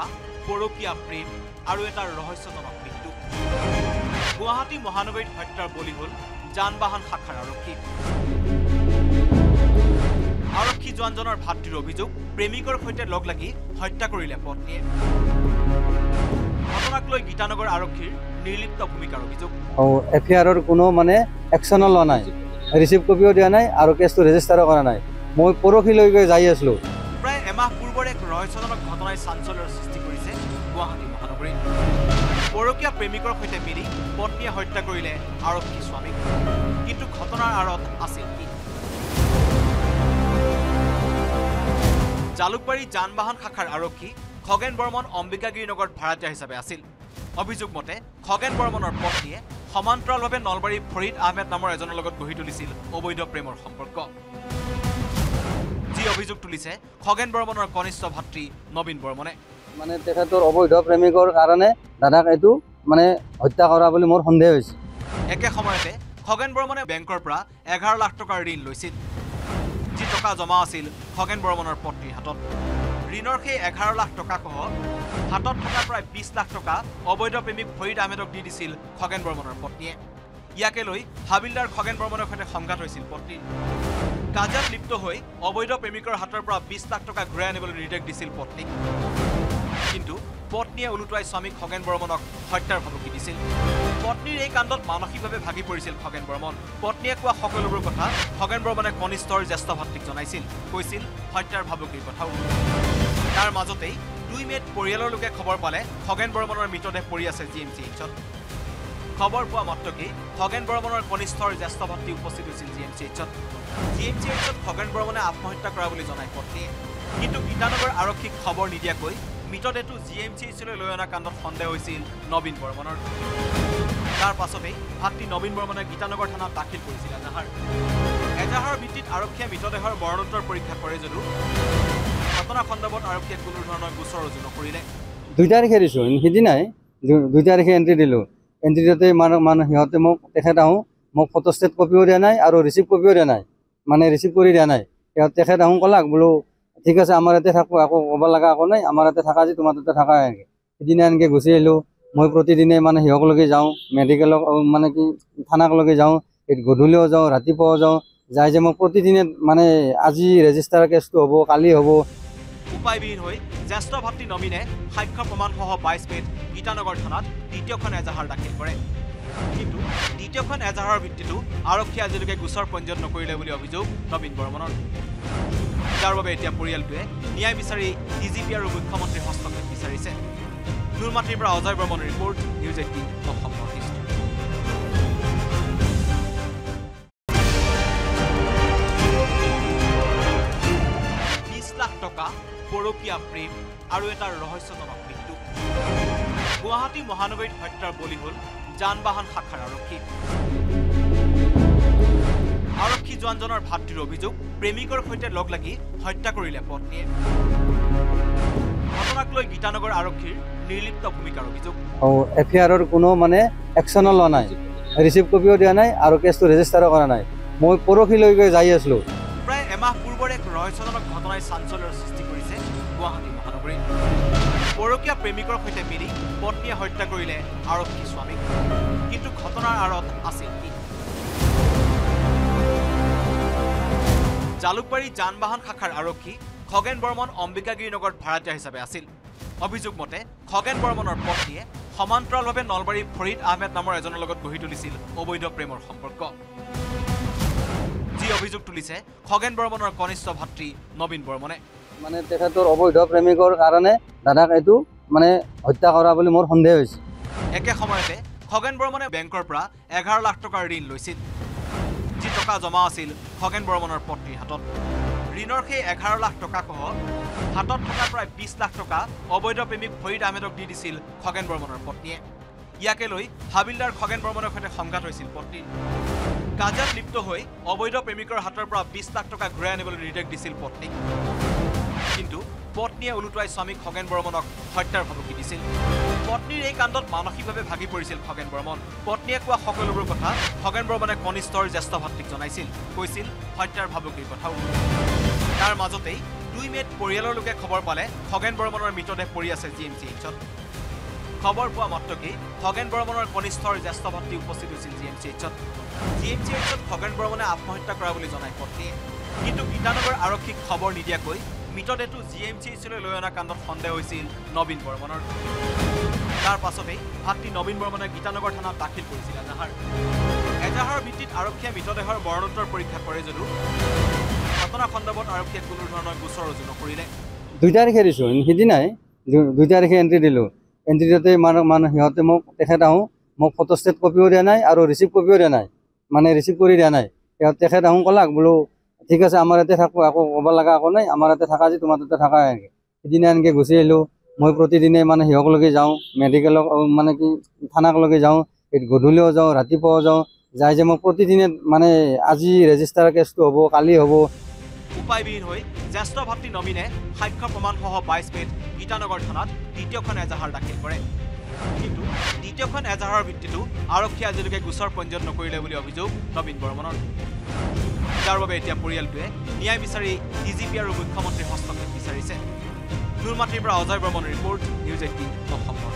টকা পৰকীয়া প্ৰেম আৰু এটা ৰহস্যজনক মৃত্যু। গুৱাহাটী মহানগৰীত হত্যাৰ বলি হ'ল যান বাহন শাখাৰ আৰক্ষী। আৰক্ষী জোৱানজনৰ ভাতৃৰ অভিযোগ প্ৰেমিকৰ সৈতে লগ লাগি হত্যা কৰিলে পত্নীয়ে। ঘটনাক লৈ গীতানগৰ আৰক্ষীৰ নিৰ্লিপ্ত ভূমিকাৰ অভিযোগ। এফ আই আৰৰ কোনো মানে একশ্যনো লোৱা নাই। ৰিচিভ কপিও দিয়া নাই আৰু কেছটো ৰেজিষ্টাৰো কৰা নাই। মই পৰহিলৈকে যাই আছিলোঁ। পূৰ্বৰ এক ৰহস্যজনক ঘটনাই চাঞ্চল্যৰ সৃষ্টি কৰিছে গুৱাহাটী মহানগৰীত। পৰকীয়া প্ৰেমিকৰ সৈতে মিলি পত্নীয়ে হত্যা কৰিলে আৰক্ষী স্বামীক। কিন্তু ঘটনাৰ আঁৰত আছিল কি? জালুকবাৰী যান বাহন শাখাৰ আৰক্ষী খগেন বৰ্মন অম্বিকাগিৰি নগৰত ভাড়াতীয়া হিচাপে আছিল। অভিযোগ মতে খগেন বৰ্মনৰ পত্নীয়ে সমান্তৰালভাৱে নলবাৰীৰ ফৰিদ আহমেদ নামৰ এজনৰ লগত গঢ়ি তুলিছিল অবৈধ প্ৰেমৰ সম্পৰ্ক। অভিযোগ তুলিছে। খগেন বৰ্মনৰ কনিষ্ঠ ভাতৃ নবীন বৰ্মনে। মানে তেখেতৰ অবৈধ প্ৰেমিকৰ কাৰণে দাদাক এইটো মানে হত্যা কৰা বুলি মোৰ সন্দেহ হৈছে। একে সময়তে খগেন বৰ্মনে বেংকৰ পৰা এঘাৰ লাখ টকাৰ ঋণ লৈছিল। যি টকা জমা আছিল খগেন বৰ্মনৰ পত্নীৰ হাতত। ঋণৰ সেই এঘাৰ লাখ টকাসহ হাতত থকা প্ৰায় বিছ লাখ টকা অবৈধ প্ৰেমিক ফৰিদ আহমেদক দি দিছিল খগেন বৰ্মনৰ পত্নীয়ে। ইয়াকে লৈ হাবিলদাৰ খগেন বৰ্মনৰ সৈতে সংঘাত হৈছিল পত্নীৰ। কাজিয়াত লিপ্ত হৈ অবৈধ প্ৰেমিকৰ হাতৰ পৰা বিছ লাখ টকা ঘূৰাই আনিবলৈ নিৰ্দেশ দিছিল পত্নীক। কিন্তু পত্নীয়ে ওলোটাই স্বামীক খগেন বৰ্মনক হত্যাৰ ভাবুকি দিছিল। পত্নীৰ এই কাণ্ডত মানসিকভাৱে ভাগি পৰিছিল খগেন বৰ্মন। পত্নীয়ে কোৱা সকলোবোৰ কথা খগেন বৰ্মনে কনিষ্ঠৰ জ্যেষ্ঠ ভাতৃক জনাইছিল কৈছিল হত্যাৰ ভাবুকিৰ কথাও তাৰ মাজতেই দুই মে'ত পৰিয়ালৰ লোকে খবৰ পালে খগেন বৰ্মনৰ মৃতদেহ পৰি আছে জি এম চি এইচত। খবৰ পোৱা মাত্ৰকেই খগেন বৰ্মনৰ কনিষ্ঠৰ জ্যেষ্ঠ ভাতৃ উপস্থিত হৈছিল জি এম চি এইচত। জি এম চি এইচত খগেন বৰ্মনে আত্মহত্যা কৰা বুলি জনাই পত্নীয়ে কিন্তু গীতানগৰ আৰক্ষীক খবৰ নিদিয়াকৈ মৃতদেহটো জি এম চি এইচলৈ লৈ অনা কাণ্ডত সন্দেহ হৈছিল নবীন বৰ্মনৰ। তাৰ পাছতেই ভাতৃ নবীন বৰ্মনে গীতানগৰ থানাত দাখিল কৰিছিল এজাহাৰ। এজাহাৰৰ ভিত্তিত আৰক্ষীয়ে মৃতদেহৰ মৰণোত্তৰ পৰীক্ষা কৰে যদিও ঘটনা সন্দৰ্ভত আৰক্ষীয়ে কোনো ধৰণৰ গোচৰ ৰুজু নকৰিলে। দুই তাৰিখে দিছোঁ সিদিনাই দুই তাৰিখে এণ্ট্ৰি দিলোঁ। এণ্ট্ৰি দিওঁতে মানুহ মানুহ সিহঁতে মোক তেখেত আহোঁ মোক ফটোষ্টেট কপিও দিয়া নাই আৰু ৰিচিভ কপিও দিয়া নাই। মানে ৰিচিভ কৰি দিয়া নাই। সিহঁত তেখেত আহোঁ ক'লাক বোলো ঠিক আছে আমাৰ ইয়াতে থাকোঁ আকৌ ক'ব লগা একো নাই আমাৰ ইয়াতে থাকা যে তোমাৰ তাতে থাকা এনেকৈ। সিদিনা এনেকৈ গুচি আহিলোঁ। মই প্ৰতিদিনে মানে সিহঁতলৈকে যাওঁ মেডিকেলক মানে কি থানাকলৈকে যাওঁ এই গধূলিও যাওঁ ৰাতিপুৱাও যাওঁ। যাই যে মোক প্ৰতিদিনে মানে আজি ৰেজিষ্টাৰ কেছটো হ'ব কালি হ'ব উপায়বিহীন হৈ জ্যেষ্ঠ ভাতৃ নবীনে সাক্ষ্য প্ৰমাণসহ বাইছ মে'ত গীতানগৰ থানাত দ্বিতীয়খন এজাহাৰ দাখিল কৰে। কিন্তু দ্বিতীয়খন এজাহাৰৰ ভিত্তিতো আৰক্ষীয়ে আজিলৈকে গোচৰ পঞ্জীয়ন নকৰিলে বুলি অভিযোগ নবীন বৰ্মনৰ। যাৰ বাবে এতিয়া পৰিয়ালটোৱে ন্যায় বিচাৰি ডি জি পি আৰু মুখ্যমন্ত্ৰীৰ হস্তক্ষেপ বিচাৰিছে। নুনমাটিৰ পৰা অজয় বৰ্মনৰ ৰিপৰ্ট নিউজ এইটিন অসম পৰকীয়া প্ৰেম আৰু এটা ৰহস্যজনক মৃত্যু। গুৱাহাটী মহানগৰীত হত্যাৰ বলি হ'ল যান বাহন শাখাৰ আৰক্ষী। আৰক্ষী জোৱানজনৰ ভাতৃৰ অভিযোগ প্ৰেমিকৰ সৈতে লগ লাগি হত্যা কৰিলে পত্নীয়ে। ঘটনাক লৈ গীতানগৰ আৰক্ষীৰ নিৰ্লিপ্ত ভূমিকাৰ অভিযোগ। এফ আই আৰৰ কোনো মানে একশ্যনো লোৱা নাই। ৰিচিভ কপিও দিয়া নাই আৰু কেছটো ৰেজিষ্টাৰো কৰা নাই। মই পৰহিলৈকে যাই আছিলোঁ। প্ৰায় এমাহ পূৰ্বৰ এক ৰহস্যজনক ঘটনাই চাঞ্চল্যৰ সৃষ্টি গুৱাহাটী মহানগৰীত। পৰকীয়া প্ৰেমিকৰ সৈতে মিলি পত্নীয়ে হত্যা কৰিলে আৰক্ষী স্বামীক। কিন্তু ঘটনাৰ আঁৰত আছিল কি? জালুকবাৰী যান বাহন শাখাৰ আৰক্ষী খগেন বৰ্মন অম্বিকাগিৰি নগৰত ভাড়াতীয়া হিচাপে আছিল। অভিযোগ মতে খগেন বৰ্মনৰ পত্নীয়ে সমান্তৰালভাৱে নলবাৰীৰ ফৰিদ আহমেদ নামৰ এজনৰ লগত গঢ়ি তুলিছিল অবৈধ প্ৰেমৰ সম্পৰ্ক। যি অভিযোগ তুলিছে খগেন বৰ্মনৰ কনিষ্ঠ ভাতৃ নবীন বৰ্মনে। মানে তেখেতৰ অবৈধ প্ৰেমিকৰ কাৰণে দাদাক এইটো মানে হত্যা কৰা বুলি মোৰ সন্দেহ হৈছে। একে সময়তে খগেন বৰ্মনে বেংকৰ পৰা এঘাৰ লাখ টকাৰ ঋণ লৈছিল। যি টকা জমা আছিল খগেন বৰ্মনৰ পত্নীৰ হাতত। ঋণৰ সেই এঘাৰ লাখ টকাসহ হাতত থকা প্ৰায় বিছ লাখ টকা অবৈধ প্ৰেমিক ফৰিদ আহমেদক দি দিছিল খগেন বৰ্মনৰ পত্নীয়ে। ইয়াকে লৈ হাবিলদাৰ খগেন বৰ্মনৰ সৈতে সংঘাত হৈছিল পত্নীৰ। কাজিয়াত লিপ্ত হৈ অবৈধ প্ৰেমিকৰ হাতৰ পৰা বিছ লাখ টকা ঘূৰাই আনিবলৈ নিৰ্দেশ দিছিল পত্নীক। পত্নীয়ে ওলোটাই স্বামীক খগেন বৰ্মনক হত্যাৰ ভাবুকি দিছিল। পত্নীৰ এই কাণ্ডত মানসিকভাৱে ভাগি পৰিছিল খগেন বৰ্মন। পত্নীয়ে কোৱা সকলোবোৰ কথা খগেন বৰ্মনে কনিষ্ঠৰ জ্যেষ্ঠ ভাতৃক জনাইছিল। কৈছিল হত্যাৰ ভাবুকিৰ কথাও। তাৰ মাজতেই দুই মে'ত পৰিয়ালৰ লোকে খবৰ পালে খগেন বৰ্মনৰ মৃতদেহ পৰি আছে জি এম চি এইচত। খবৰ পোৱা মাত্ৰকেই খগেন বৰ্মনৰ কনিষ্ঠৰ জ্যেষ্ঠ ভাতৃ উপস্থিত হৈছিল জি এম চি এইচত। জি এম চি এইচত খগেন বৰ্মনে আত্মহত্যা কৰা বুলি জনাই পত্নীয়ে। কিন্তু গীতানগৰ আৰক্ষীক খবৰ নিদিয়াকৈ মৃতদেহটো জি এম চি এইচলৈ লৈ অনা কাণ্ডত সন্দেহ হৈছিল নবীন বৰ্মনৰ। তাৰ পাছতেই ভাতৃ নবীন বৰ্মনে গীতানগৰ থানাত দাখিল কৰিছিল এজাহাৰ। এজাহাৰৰ ভিত্তিত আৰক্ষীয়ে মৃতদেহৰ মৰণোত্তৰ পৰীক্ষা কৰে যদিও ঘটনা সন্দৰ্ভত আৰক্ষীয়ে কোনো ধৰণৰ গোচৰ ৰুজু নকৰিলে। দুই তাৰিখে দিছোঁ সিদিনাই দুই তাৰিখে এণ্ট্ৰি দিলোঁ। এণ্ট্ৰি দিওঁতে মানুহ সিহঁতে মোক তেখেত আহোঁ মোক ফটোষ্টেট কপিও দিয়া নাই আৰু ৰিচিভ কপিও দিয়া নাই। মানে ৰিচিভ কৰি দিয়া নাই। তেখেত আহোঁ ক'লাক বোলো ঠিক আছে আমাৰ ইয়াতে থাকোঁ একো ক'ব লগা একো নাই আমাৰ ইয়াতে থাকা যে তোমাৰ তাতে থাকা এনেকৈ। সিদিনা এনেকৈ গুচি আহিলোঁ মই প্ৰতিদিনে মানে সিহঁতলৈকে যাওঁ মেডিকেলক মানে কি থানাকলৈকে যাওঁ গধূলিও যাওঁ ৰাতিপুৱাও যাওঁ যাই যে মই প্ৰতিদিনে মানে আজি ৰেজিষ্টাৰ কেছটো হ'ব কালি হ'ব। উপায়বিহীন হৈ জ্যেষ্ঠ ভাতৃ নবীনে সাক্ষ্য প্ৰমাণসহ বাইছ মে'ত গীতানগৰ থানাত দ্বিতীয়খন এজাহাৰ দাখিল কৰে। কিন্তু দ্বিতীয়খন এজাহাৰৰ ভিত্তিতো আৰক্ষীয়ে আজিলৈকে গোচৰ পঞ্জীয়ন নকৰিলে বুলি অভিযোগ নবীন বৰ্মনৰ যাৰ বাবে এতিয়া পৰিয়ালটোৱে ন্যায় বিচাৰি ডি জি পি আৰু মুখ্যমন্ত্ৰীৰ হস্তক্ষেপ বিচাৰিছে। নুনমাটিৰ পৰা অজয় বৰ্মনৰ ৰিপৰ্ট নিউজ এইটিন অসম।